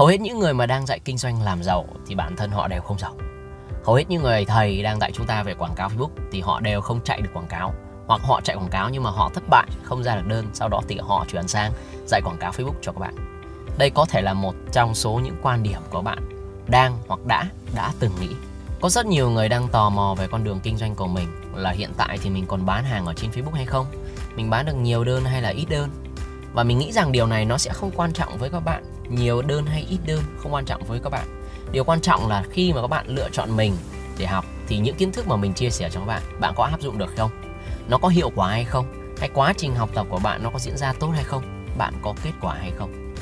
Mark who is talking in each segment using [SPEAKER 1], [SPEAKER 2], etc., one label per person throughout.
[SPEAKER 1] Hầu hết những người mà đang dạy kinh doanh làm giàu thì bản thân họ đều không giàu. Hầu hết những người thầy đang dạy chúng ta về quảng cáo Facebook thì họ đều không chạy được quảng cáo. Hoặc họ chạy quảng cáo nhưng mà họ thất bại, không ra được đơn, sau đó thì họ chuyển sang dạy quảng cáo Facebook cho các bạn. Đây có thể là một trong số những quan điểm của bạn đang hoặc đã đã từng nghĩ. Có rất nhiều người đang tò mò về con đường kinh doanh của mình, là hiện tại thì mình còn bán hàng ở trên Facebook hay không? Mình bán được nhiều đơn hay là ít đơn? Và mình nghĩ rằng điều này nó sẽ không quan trọng với các bạn nhiều đơn hay ít đơn, không quan trọng với các bạn. Điều quan trọng là khi mà các bạn lựa chọn mình để học thì những kiến thức mà mình chia sẻ cho các bạn bạn có áp dụng được không? Nó có hiệu quả hay không? Hay quá trình học tập của bạn nó có diễn ra tốt hay không? Bạn có kết quả hay không?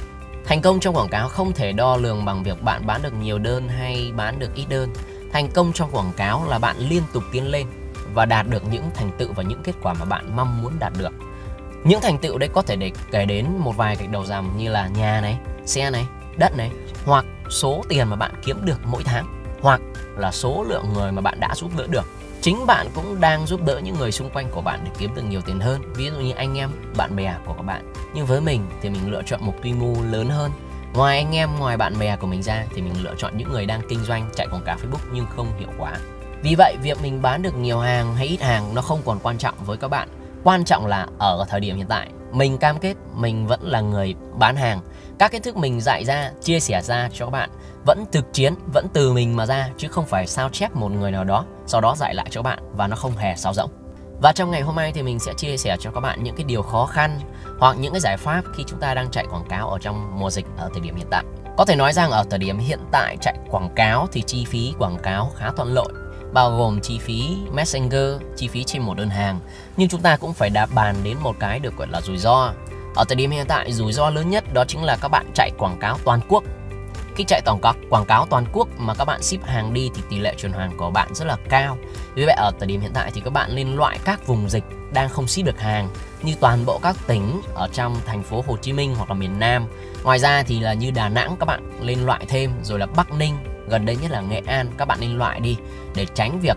[SPEAKER 1] Thành công trong quảng cáo không thể đo lường bằng việc bạn bán được nhiều đơn hay bán được ít đơn. Thành công trong quảng cáo là bạn liên tục tiến lên và đạt được những thành tựu và những kết quả mà bạn mong muốn đạt được. Những thành tựu đấy có thể để kể đến một vài gạch đầu dòng như là nhà này xe này, đất này, hoặc số tiền mà bạn kiếm được mỗi tháng, hoặc là số lượng người mà bạn đã giúp đỡ được. Chính bạn cũng đang giúp đỡ những người xung quanh của bạn để kiếm được nhiều tiền hơn. Ví dụ như anh em, bạn bè của các bạn. Nhưng với mình thì mình lựa chọn một quy mô lớn hơn. Ngoài anh em, ngoài bạn bè của mình ra thì mình lựa chọn những người đang kinh doanh, chạy quảng cáo facebook nhưng không hiệu quả. Vì vậy, việc mình bán được nhiều hàng hay ít hàng nó không còn quan trọng với các bạn. Quan trọng là ở thời điểm hiện tại, mình cam kết mình vẫn là người bán hàng các kiến thức mình dạy ra chia sẻ ra cho các bạn vẫn thực chiến vẫn từ mình mà ra chứ không phải sao chép một người nào đó sau đó dạy lại cho bạn và nó không hề sao rỗng và trong ngày hôm nay thì mình sẽ chia sẻ cho các bạn những cái điều khó khăn hoặc những cái giải pháp khi chúng ta đang chạy quảng cáo ở trong mùa dịch ở thời điểm hiện tại có thể nói rằng ở thời điểm hiện tại chạy quảng cáo thì chi phí quảng cáo khá thuận lợi bao gồm chi phí messenger, chi phí trên một đơn hàng. Nhưng chúng ta cũng phải đạp bàn đến một cái được gọi là rủi ro. Ở thời điểm hiện tại, rủi ro lớn nhất đó chính là các bạn chạy quảng cáo toàn quốc. Khi chạy tổng các quảng cáo toàn quốc mà các bạn ship hàng đi thì tỷ lệ chuyển hàng của bạn rất là cao. Vì vậy ở thời điểm hiện tại thì các bạn nên loại các vùng dịch đang không ship được hàng như toàn bộ các tỉnh ở trong thành phố Hồ Chí Minh hoặc là miền Nam. Ngoài ra thì là như Đà Nẵng các bạn lên loại thêm rồi là Bắc Ninh gần đây nhất là Nghệ An các bạn nên loại đi để tránh việc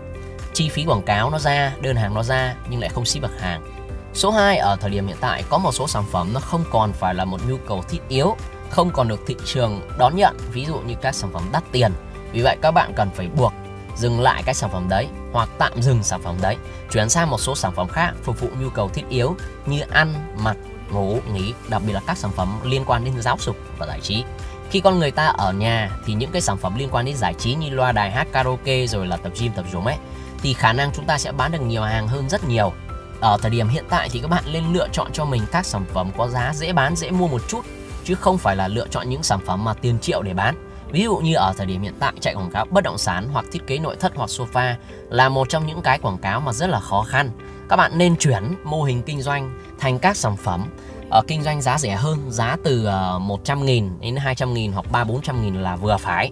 [SPEAKER 1] chi phí quảng cáo nó ra đơn hàng nó ra nhưng lại không ship được hàng. Số 2 ở thời điểm hiện tại, có một số sản phẩm nó không còn phải là một nhu cầu thiết yếu, không còn được thị trường đón nhận, ví dụ như các sản phẩm đắt tiền. Vì vậy, các bạn cần phải buộc dừng lại cái sản phẩm đấy hoặc tạm dừng sản phẩm đấy, chuyển sang một số sản phẩm khác phục vụ nhu cầu thiết yếu như ăn, mặc, ngủ, nghỉ, đặc biệt là các sản phẩm liên quan đến giáo dục và giải trí. Khi con người ta ở nhà thì những cái sản phẩm liên quan đến giải trí như loa đài hát karaoke rồi là tập gym, tập yoga ấy, thì khả năng chúng ta sẽ bán được nhiều hàng hơn rất nhiều ở thời điểm hiện tại thì các bạn nên lựa chọn cho mình các sản phẩm có giá dễ bán dễ mua một chút chứ không phải là lựa chọn những sản phẩm mà tiền triệu để bán. Ví dụ như ở thời điểm hiện tại chạy quảng cáo bất động sản hoặc thiết kế nội thất hoặc sofa là một trong những cái quảng cáo mà rất là khó khăn. Các bạn nên chuyển mô hình kinh doanh thành các sản phẩm ở kinh doanh giá rẻ hơn, giá từ 100 ờ, nghìn đến 200 nghìn hoặc 3-400 nghìn là vừa phải.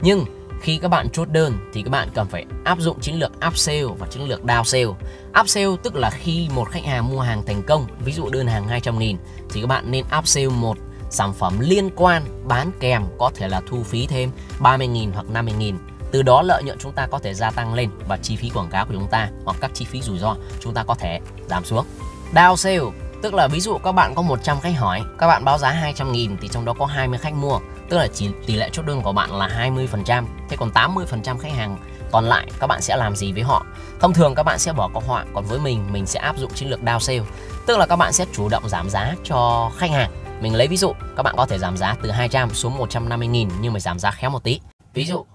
[SPEAKER 1] Nhưng khi các bạn chốt đơn thì các bạn cần phải áp dụng chiến lược upsell và chiến lược downsell. Upsell tức là khi một khách hàng mua hàng thành công, ví dụ đơn hàng 200 nghìn thì các bạn nên upsell một sản phẩm liên quan bán kèm có thể là thu phí thêm 30.000 hoặc 50.000 từ đó lợi nhuận chúng ta có thể gia tăng lên và chi phí quảng cáo của chúng ta hoặc các chi phí rủi ro chúng ta có thể giảm xuống. Down sale tức là ví dụ các bạn có 100 khách hỏi, các bạn báo giá 200 nghìn thì trong đó có 20 khách mua, tức là chỉ tỷ lệ chốt đơn của bạn là 20%, thế còn 80% khách hàng còn lại các bạn sẽ làm gì với họ? Thông thường các bạn sẽ bỏ qua họ, còn với mình mình sẽ áp dụng chiến lược down sale, tức là các bạn sẽ chủ động giảm giá cho khách hàng mình lấy ví dụ, các bạn có thể giảm giá từ 200 xuống 150 nghìn nhưng mà giảm giá khéo một tí. Ví dụ,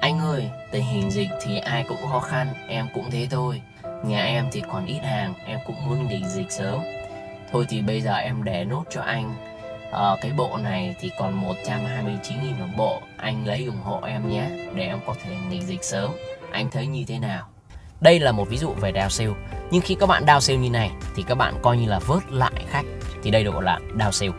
[SPEAKER 1] anh ơi, tình hình dịch thì ai cũng khó khăn, em cũng thế thôi. Nhà em thì còn ít hàng, em cũng muốn nghỉ dịch sớm. Thôi thì bây giờ em để nốt cho anh Ờ, cái bộ này thì còn 129.000 một bộ. Anh lấy ủng hộ em nhé Để em có thể nghỉ dịch sớm. Anh thấy như thế nào? Đây là một ví dụ về down sale Nhưng khi các bạn down sale như này Thì các bạn coi như là vớt lại khách. Thì đây được gọi là down sale.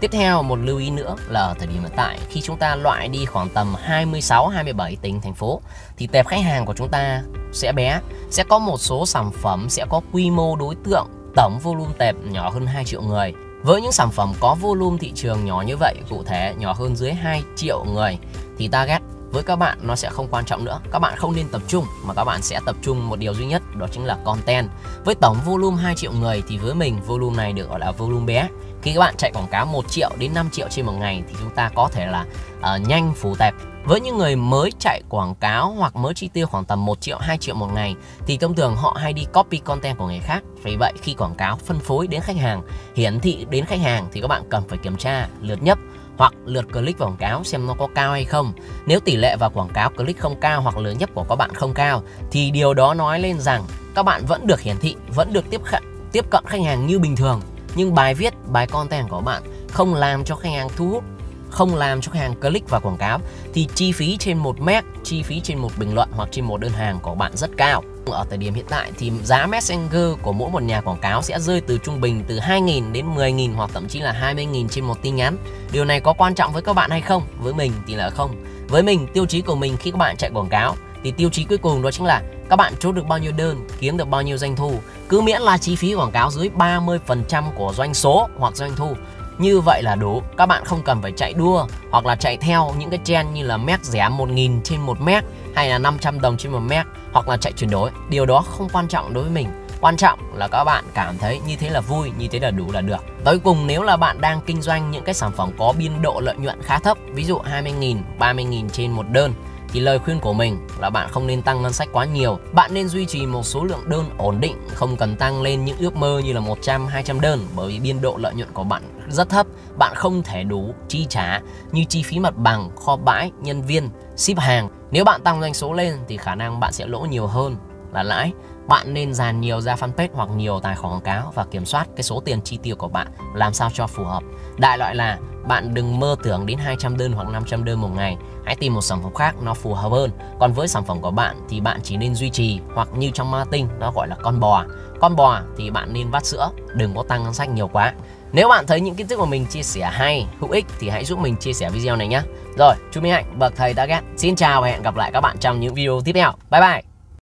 [SPEAKER 1] Tiếp theo một lưu ý nữa là ở thời điểm hiện tại khi chúng ta loại đi khoảng tầm 26 27 tỉnh thành phố thì tệp khách hàng của chúng ta sẽ bé, sẽ có một số sản phẩm sẽ có quy mô đối tượng tổng volume tệp nhỏ hơn 2 triệu người. Với những sản phẩm có volume thị trường nhỏ như vậy, cụ thể nhỏ hơn dưới 2 triệu người thì target với các bạn nó sẽ không quan trọng nữa. Các bạn không nên tập trung mà các bạn sẽ tập trung một điều duy nhất đó chính là content. Với tổng volume 2 triệu người thì với mình volume này được gọi là volume bé. Khi các bạn chạy quảng cáo 1 triệu đến 5 triệu trên một ngày thì chúng ta có thể là uh, nhanh phủ tẹp với những người mới chạy quảng cáo hoặc mới chi tiêu khoảng tầm 1 triệu 2 triệu một ngày thì thông thường họ hay đi copy content của người khác vì vậy khi quảng cáo phân phối đến khách hàng hiển thị đến khách hàng thì các bạn cần phải kiểm tra lượt nhấp hoặc lượt click vào quảng cáo xem nó có cao hay không. Nếu tỷ lệ vào quảng cáo click không cao hoặc lượt nhấp của các bạn không cao thì điều đó nói lên rằng các bạn vẫn được hiển thị, vẫn được tiếp cận tiếp cận khách hàng như bình thường nhưng bài viết, bài content của bạn không làm cho khách hàng thu hút không làm cho khách hàng click vào quảng cáo thì chi phí trên một mét, chi phí trên một bình luận hoặc trên một đơn hàng của bạn rất cao. Ở thời điểm hiện tại thì giá Messenger của mỗi một nhà quảng cáo sẽ rơi từ trung bình từ 2.000 đến 10.000 hoặc thậm chí là 20.000 trên một tin nhắn. Điều này có quan trọng với các bạn hay không? Với mình thì là không. Với mình, tiêu chí của mình khi các bạn chạy quảng cáo thì tiêu chí cuối cùng đó chính là các bạn chốt được bao nhiêu đơn, kiếm được bao nhiêu doanh thu. Cứ miễn là chi phí quảng cáo dưới 30% của doanh số hoặc doanh thu như vậy là đủ. Các bạn không cần phải chạy đua hoặc là chạy theo những cái trend như là mét rẻ 1.000 trên 1 mét hay là 500 đồng trên 1 mét hoặc là chạy chuyển đổi. Điều đó không quan trọng đối với mình. Quan trọng là các bạn cảm thấy như thế là vui, như thế là đủ là được. Tới cùng nếu là bạn đang kinh doanh những cái sản phẩm có biên độ lợi nhuận khá thấp, ví dụ 20.000 30.000 trên một đơn thì lời khuyên của mình là bạn không nên tăng ngân sách quá nhiều. Bạn nên duy trì một số lượng đơn ổn định, không cần tăng lên những ước mơ như là 100, 200 đơn bởi vì biên độ lợi nhuận của bạn rất thấp. Bạn không thể đủ chi trả như chi phí mặt bằng, kho bãi, nhân viên, ship hàng. Nếu bạn tăng doanh số lên thì khả năng bạn sẽ lỗ nhiều hơn là lãi bạn nên dàn nhiều ra fanpage hoặc nhiều tài khoản quảng cáo và kiểm soát cái số tiền chi tiêu của bạn làm sao cho phù hợp. Đại loại là bạn đừng mơ tưởng đến 200 đơn hoặc 500 đơn một ngày. Hãy tìm một sản phẩm khác nó phù hợp hơn. Còn với sản phẩm của bạn thì bạn chỉ nên duy trì hoặc như trong marketing nó gọi là con bò. Con bò thì bạn nên vắt sữa, đừng có tăng ngân sách nhiều quá. Nếu bạn thấy những kiến thức mà mình chia sẻ hay, hữu ích thì hãy giúp mình chia sẻ video này nhé. Rồi, chú Minh Hạnh, bậc thầy Target. Xin chào và hẹn gặp lại các bạn trong những video tiếp theo. Bye bye!